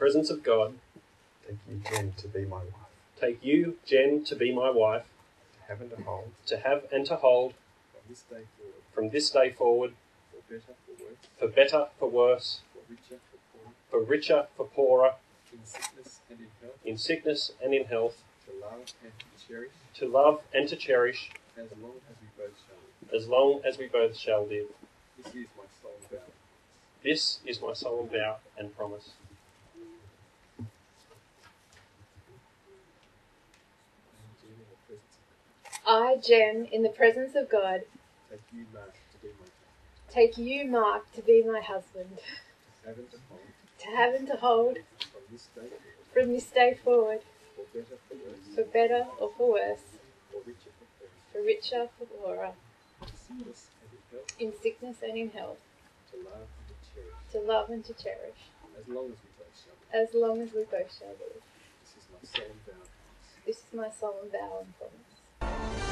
presence of God, take you, Jen, to be my wife, take you, Jen, to be my wife, to have and to hold, to have and to hold. From this day forward, from this day forward, for better, for worse, for better, for worse, for richer, for poorer, for richer, for poorer, in sickness and in health, in sickness and in health, to love and to cherish, to love and to cherish, as long as we both shall live. as long as we both shall live. This is my solemn vow. This is my solemn vow and promise. Jen, in the presence of God, Take you, Mark, to be my husband, take you, Mark, to be my husband, to have and to hold, to have and to hold. From this day forward, from this day forward, for better, for worse, for better or for worse, for richer, for poorer, for richer, for poorer, in sickness and in health, in sickness and in health, to love and to cherish, to love and to cherish, as long as we both shall live. as long as we both shall live. This is my solemn vow. and promise. This is my solemn vow and promise.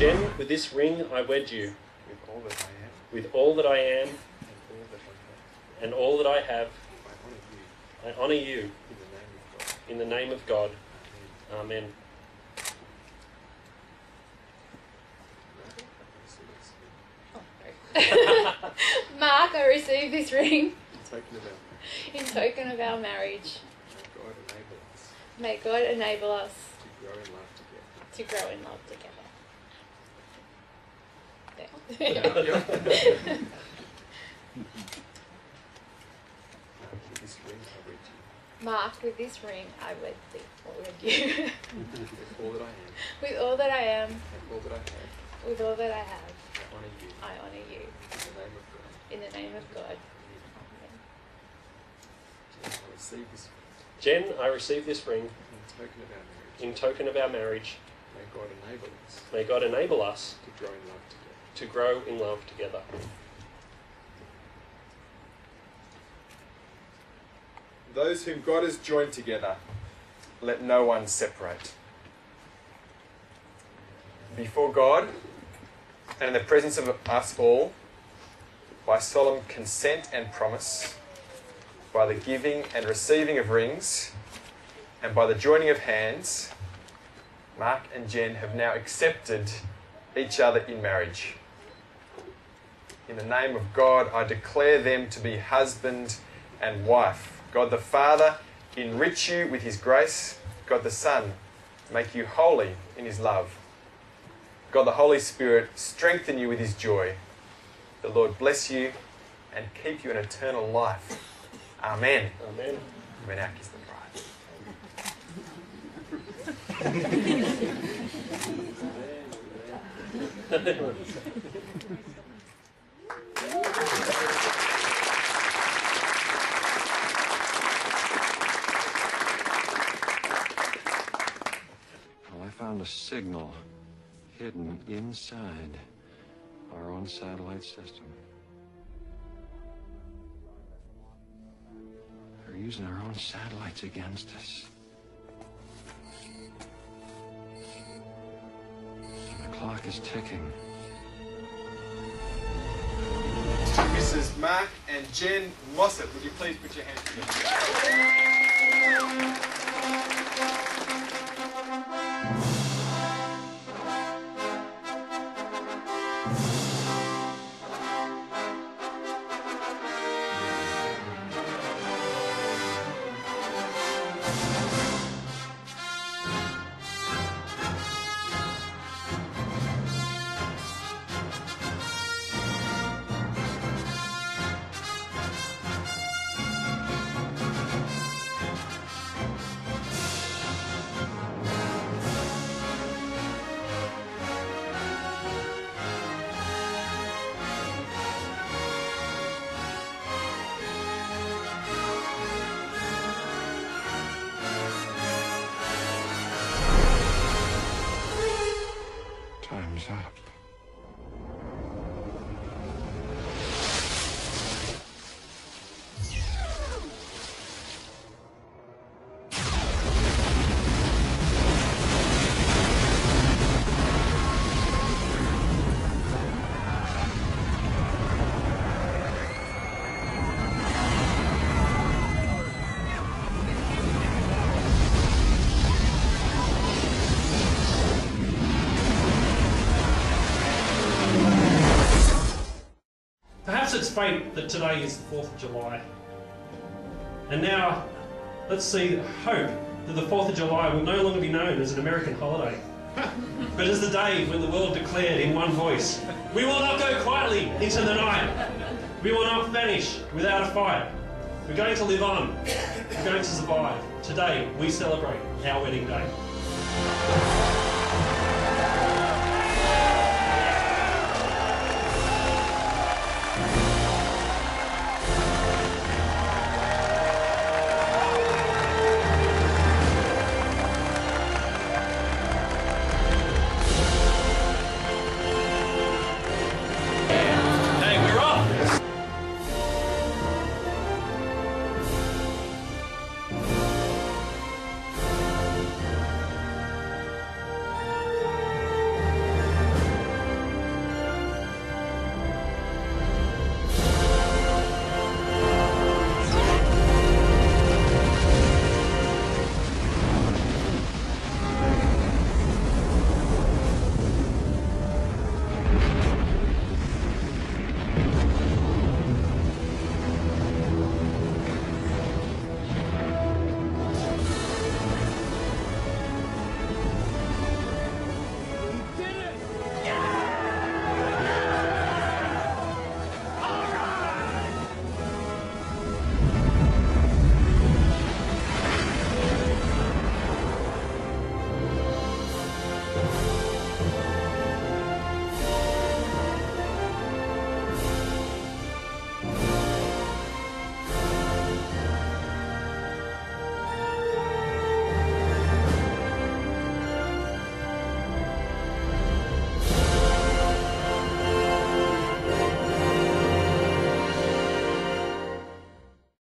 Jen, with this ring I wed you, With all that I am with all that I am and all that I have, and all that I have. I honour you I honour you in the name of God. in the name of God. Amen. Amen. Mark, I receive this ring Token of our marriage. in token of our marriage. May God enable us May God enable us to grow in love together. to grow in love together. Now, with this ring I read you. Mark, with this ring I wed thee, or wed you, With all that I am with all that I am, and all that I have, with all that I have, I honour you I honour you. in the name of God. In the name of God. I receive this Jen, I receive this ring in token of our marriage. in token of our marriage. May God enable us May God enable us to grow in love together. To grow in love together. Those whom God has joined together, let no one separate. Before God and in the presence of us all, by solemn consent and promise, by the giving and receiving of rings, and by the joining of hands, Mark and Jen have now accepted each other in marriage. In the name of God, I declare them to be husband and wife. God the Father enrich you with his grace. God the Son make you holy in his love. God the Holy Spirit strengthen you with his joy. The Lord bless you and keep you in eternal life. Amen. Amen. You may now kiss the bride. Well, I found a signal hidden inside our own satellite system. They're using our own satellites against us. is ticking. Mrs. Mark and Jen Mossop, would you please put your hands together? Perhaps it's fate that today is the 4th of July. And now, let's see hope that the 4th of July will no longer be known as an American holiday, but as the day when the world declared in one voice, We will not go quietly into the night. We will not vanish without a fight. We're going to live on. We're going to survive. Today, we celebrate our wedding day.